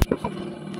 you